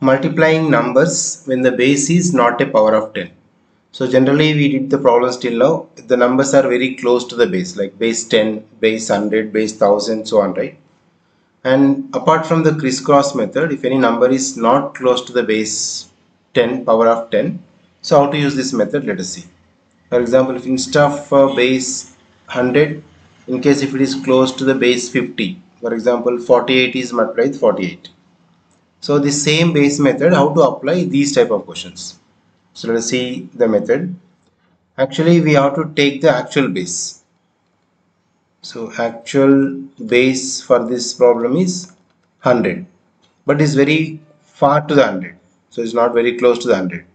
multiplying numbers when the base is not a power of 10 so generally we did the problem till now. The numbers are very close to the base like base 10 base 100 base 1000 so on right? And apart from the crisscross method if any number is not close to the base 10 power of 10 so how to use this method? Let us see. For example if instead of uh, base 100 in case if it is close to the base 50 for example 48 is multiplied 48 so the same base method how to apply these type of questions. So let us see the method. Actually we have to take the actual base. So actual base for this problem is 100 but is very far to the 100 so it's not very close to the 100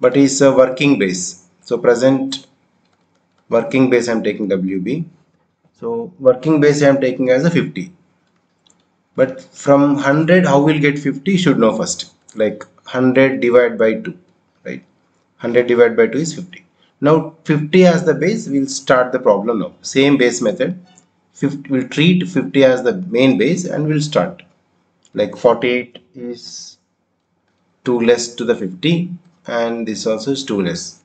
but is a working base. So present working base I'm taking WB so working base I'm taking as a 50 but from 100 how we'll get 50 should know first. Like 100 divided by 2 right? 100 divided by 2 is 50 now 50 as the base we'll start the problem now. Same base method. 50 we'll treat 50 as the main base and we'll start. Like 48 is 2 less to the 50 and this also is 2 less.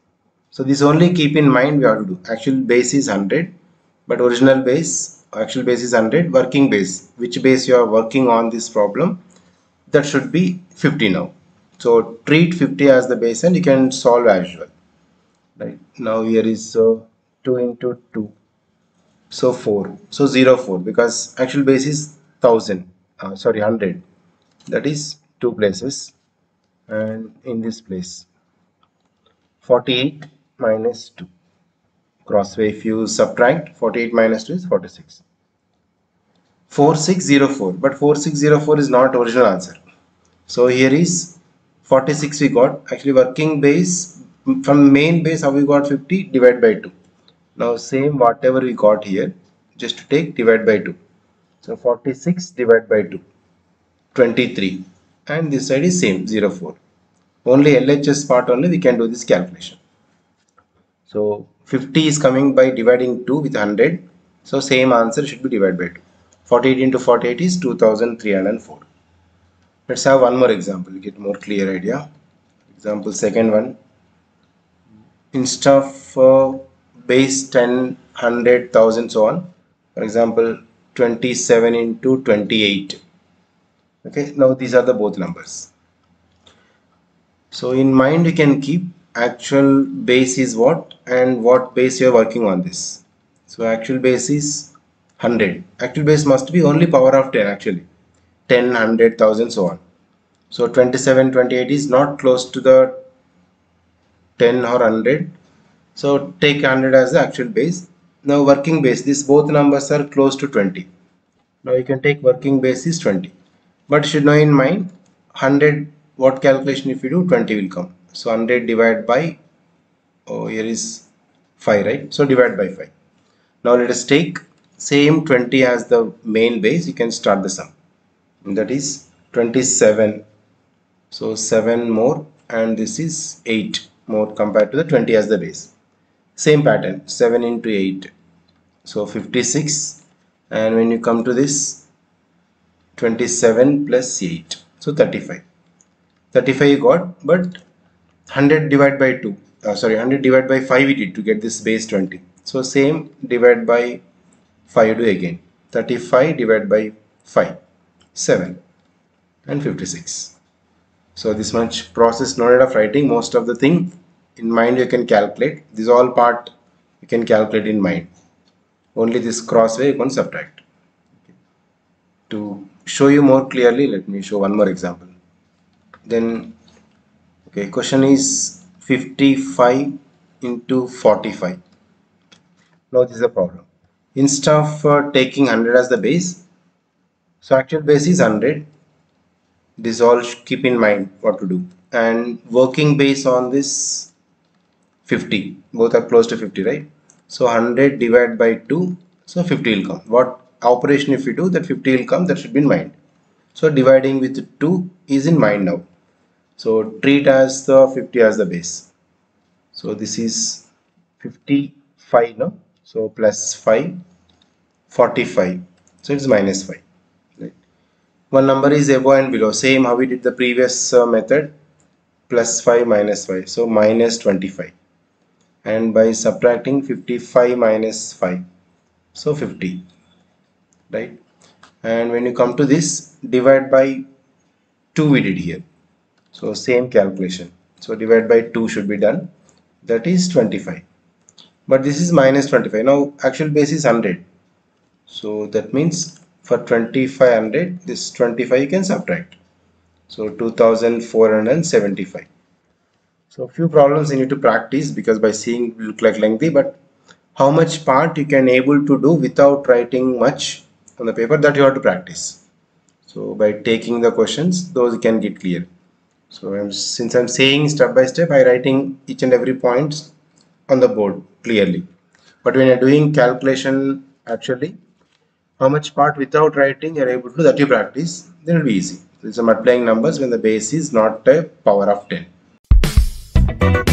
So this only keep in mind we have to do. Actual base is 100 but original base actual base is 100 working base. Which base you are working on this problem? That should be 50 now. So treat 50 as the base and you can solve as usual right? Now here is uh, 2 into 2 so 4 so 0 4 because actual base is 1000 uh, sorry 100 that is two places and in this place 48 minus 2 crossway if you subtract 48 minus 2 is 46 4604 but 4604 is not original answer. So here is 46 we got. Actually working base from main base how we got 50 divided by 2 now same whatever we got here just to take divide by 2 so 46 divided by 2 23 and this side is same 04 only LHS part only we can do this calculation. So 50 is coming by dividing 2 with 100. So same answer should be divided by 2. 48 into 48 is 2304. Let's have one more example, get more clear idea. Example second one. Instead of uh, base 10, 100, 1000 so on. For example 27 into 28. Okay, now these are the both numbers. So in mind you can keep actual base is what and what base you are working on this. So actual base is 100 actual base must be only power of 10 actually. 10 100 1000 so on. So 27 28 is not close to the 10 or 100 so take 100 as the actual base. Now working base these both numbers are close to 20 now you can take working base is 20 but should know in mind 100 what calculation if you do 20 will come so 100 divided by oh here is 5 right? So divide by 5 now let us take same 20 as the main base. You can start the sum. And that is 27 so 7 more and this is 8 more compared to the 20 as the base. Same pattern 7 into 8 so 56 and when you come to this 27 plus 8 so 35 35 you got but 100 divided by 2 uh, sorry 100 divided by 5 we did to get this base 20 so same divide by 5 do again. 35 divided by 5 7 and 56 so this much process no need of writing. Most of the thing in mind you can calculate. This all part you can calculate in mind. Only this crossway you can subtract. Okay. to show you more clearly let me show one more example. Then okay question is 55 into 45 now this is a problem. Instead of uh, taking 100 as the base so actual base is 100 this all keep in mind what to do. And working base on this 50 both are close to 50 right? So 100 divided by 2 so 50 will come. What operation if we do that 50 will come that should be in mind. So dividing with 2 is in mind now so treat as the 50 as the base. So this is 55 no? So plus 5 45 so it's minus 5 right? One number is above and below. Same how we did the previous uh, method. Plus 5 minus 5 so minus 25 and by subtracting 55 minus 5 so 50 right? And when you come to this divide by 2 we did here so same calculation. So divide by 2 should be done. That is 25 but this is minus 25 now actual base is 100 so that means for 2500 this 25 you can subtract. So 2475 so few problems you need to practice because by seeing look like lengthy but how much part you can able to do without writing much on the paper that you have to practice. So by taking the questions those can get clear so I'm, since I'm saying step by step I writing each and every point on the board clearly. But when you're doing calculation actually how much part without writing you're able to do that you practice then it'll be easy. So multiplying numbers when the base is not a power of 10